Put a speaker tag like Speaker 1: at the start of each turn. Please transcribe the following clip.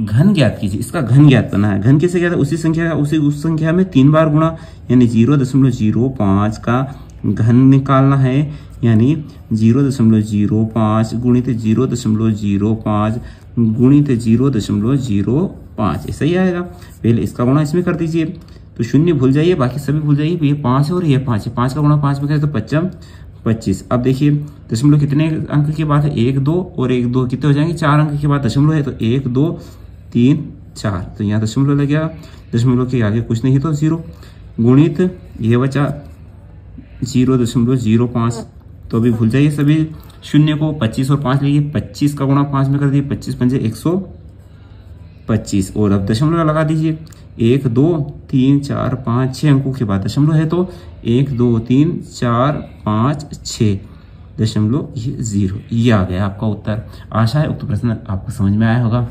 Speaker 1: घन ज्ञात कीजिए, इसका घन ज्ञात करना है। घन कैसे ज्ञात उसी संख्या का, उसी, उस संख्या में तीन बार गुणा, यानी ज़ीरो दशमलव ज़ीरो पाँच का घन निकालना है, यानी ज़ीरो दशमलव ज़ीरो पाँच गुणित ज़ीरो दशमलव ज़ीरो पाँच गुणित ज़ीरो दशमलव ज़ीरो पाँच, ऐसा ही आएगा। पहले इसका गुणा इसमें कर दीजिए तो शून्य भूल जाइए, बाकी सभी भूल जाइए ये पाँच है और ये पाँच है। पाँच का गुणा पाँच में करें तो पच्चम, पच्चीस। अब देखिए, दशमलव कितने अंक के बाद है? एक, दो, और एक, दो कितने हो जाएँगे? चार अंक के बाद दशमलव है तो एक, दो तीन, चार। तो यहाँ दशमलव लग गया। दशमलव के आगे कुछ नहीं तो ज़ीरो। गुणित ये बचा ज़ीरो दशमलव ज़ीरो पाँच। तो अभी भूल जाइए सभी। शून्य को पच्चीस और पाँच लीजिए पच्चीस का गुणा पाँच में कर दिए पच्चीस पंजे एक सौ पच्चीस। और अब दशमलव लगा दीजिए। एक, दो, तीन, चार, पाँच छः अंकों के बाद दशमलव है तो एक, दो, तीन, चार, पाँच छ दशमलव ये ज़ीरो। ये आ गया आपका उत्तर। आशा है उक्त प्रश्न आपको समझ में आया होगा।